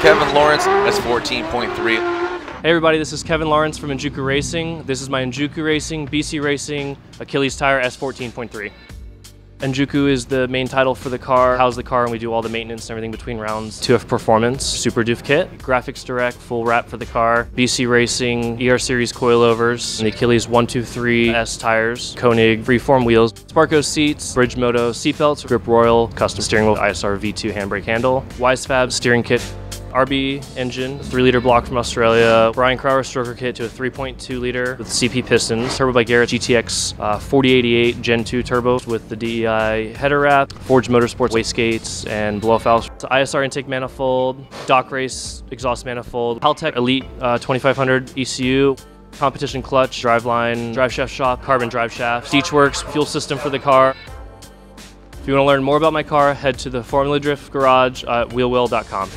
Kevin Lawrence, S14.3. Hey everybody, this is Kevin Lawrence from Enjuku Racing. This is my Enjuku Racing, BC Racing, Achilles Tire S14.3. Enjuku is the main title for the car, house the car, and we do all the maintenance and everything between rounds. 2F Performance, Super Doof Kit, Graphics Direct, full wrap for the car, BC Racing, ER Series coilovers, and the Achilles 123S tires, Konig freeform wheels, Sparco seats, Bridge Moto seatbelts, Grip Royal, custom steering wheel, ISR V2 handbrake handle, Wisefab steering kit, RB engine, 3 liter block from Australia, Brian Crower stroker kit to a 3.2 liter with CP pistons, turbo by Garrett GTX uh, 4088 Gen 2 turbo with the DEI header wrap, Forge Motorsports wastegates and blow valves, ISR intake manifold, Doc Race exhaust manifold, Haltech Elite uh, 2500 ECU, competition clutch, driveline, drive shaft shop, carbon drive shaft, Steechworks fuel system for the car. If you want to learn more about my car, head to the Formula Drift Garage at wheelwell.com.